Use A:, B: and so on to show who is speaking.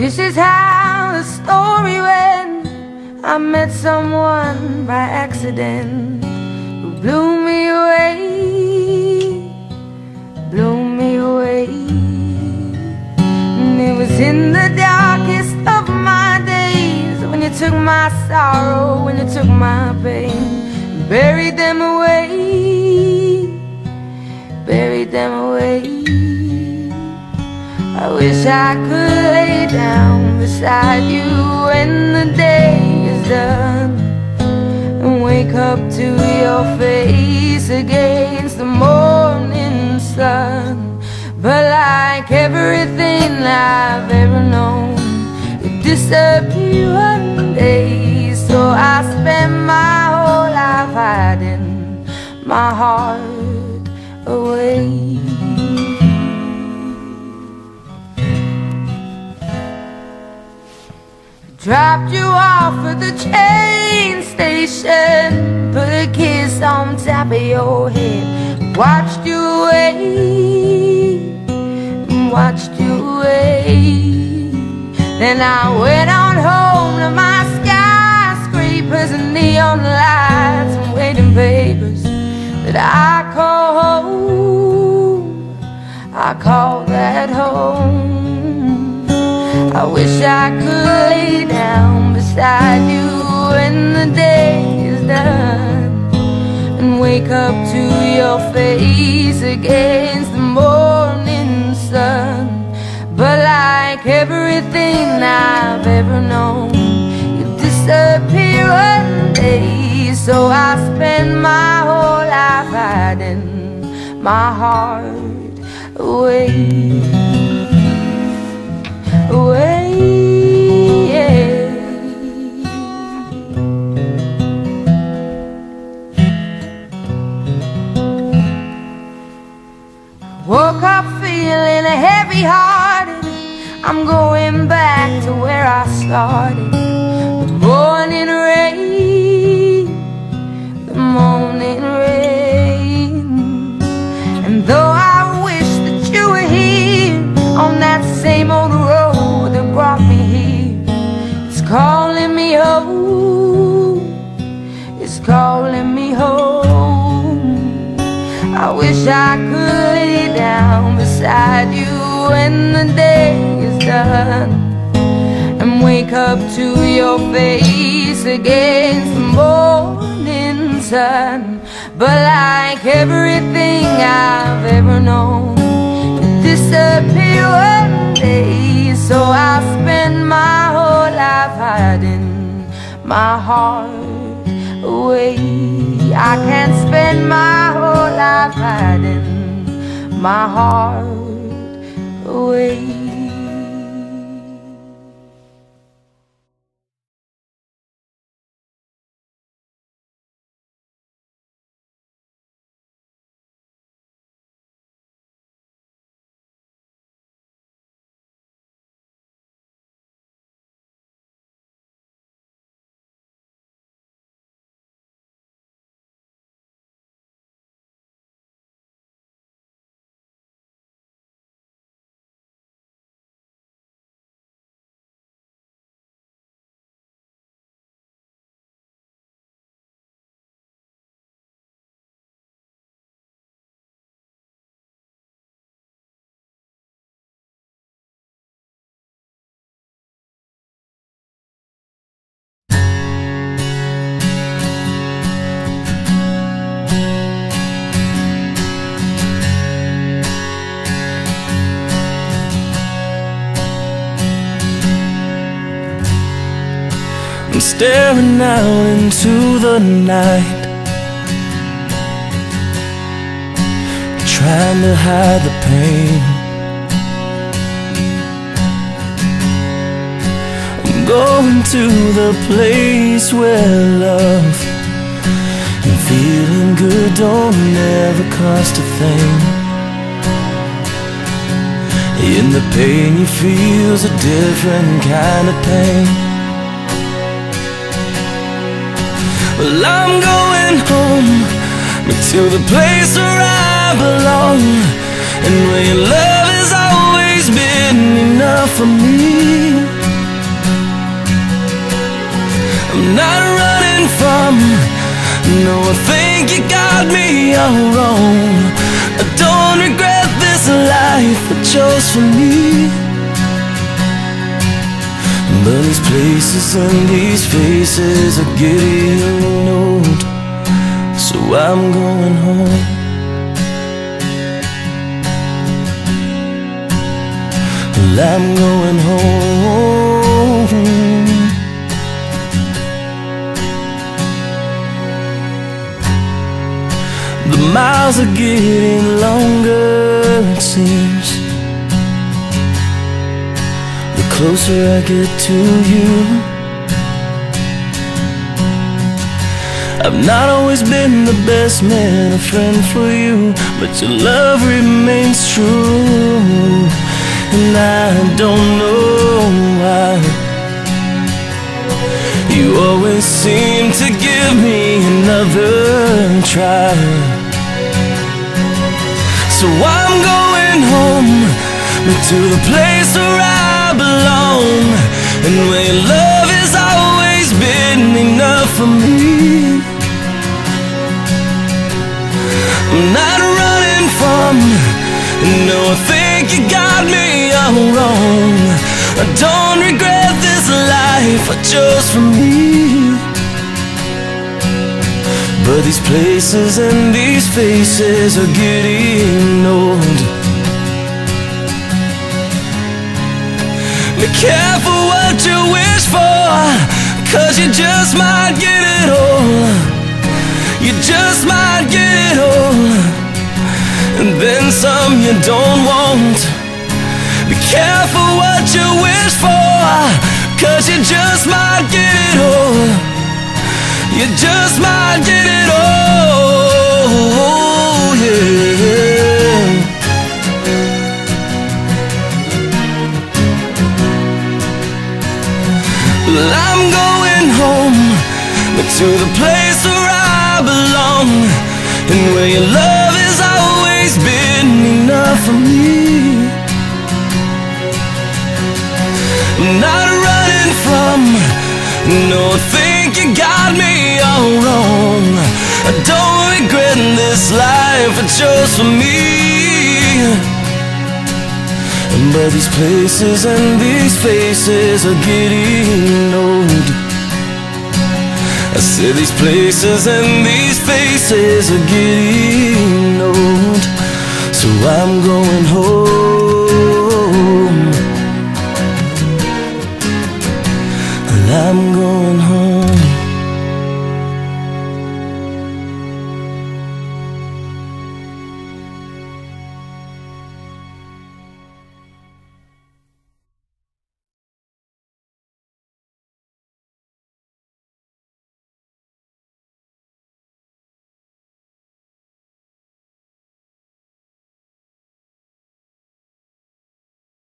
A: This is how the story went. I met someone by accident who blew me away, blew me away. And it was in the darkest of my days when you took my sorrow, when you took my pain, buried them away, buried them away. I wish I could lay down beside you when the day is done and wake up to your face against the morning sun. But like everything I've ever known, it disappeared one day. So I spent my whole life hiding my heart Dropped you off at the train station. Put a kiss on top of your head. Watched you wait. Watched you away Then I went on home to my skyscrapers And neon lights and waiting papers That I call home. I call home I wish I could lay down beside you when the day is done And wake up to your face against the morning sun But like everything I've ever known You disappear one day So I spend my whole life hiding my heart away. Woke up feeling heavy hearted. I'm going back to where I started. I wish I could lay down beside you when the day is done and wake up to your face against the morning sun. But like everything I've ever known, it disappear one day. So I spend my whole life hiding my heart away. My heart away.
B: I'm staring out into the night. Trying to hide the pain. I'm going to the place where love And feeling good don't ever cost a thing. In the pain you feel's a different kind of pain Well, I'm going home To the place where I belong. And where your love has always been enough for me. I'm not running from No, I think you got me all wrong. I don't regret this life I chose for me. These places and these faces are getting old So I'm going home. Well, I'm going home. The miles are getting longer, it seems. Closer I get to you. I've not always been the best man, a friend for you, but your love remains true. And I don't know why. You always seem to give me another try. So I'm going home to the place where I belong, and where your love has always been enough for me. I'm not running from, no, I think you got me all wrong. I don't regret this life I chose for me. But these places and these faces are getting old. Careful what you wish for, cause you just might get it all. You just might get it all. And then some you don't want. Be careful what you wish for, cause you just might get it all. You just might get it all, your love has always been enough for me. I'm not running from, no, I think you got me all wrong. I don't regret this life I chose for me. But these places and these faces are getting old. I said these places and these faces are getting old. So. I'm going home.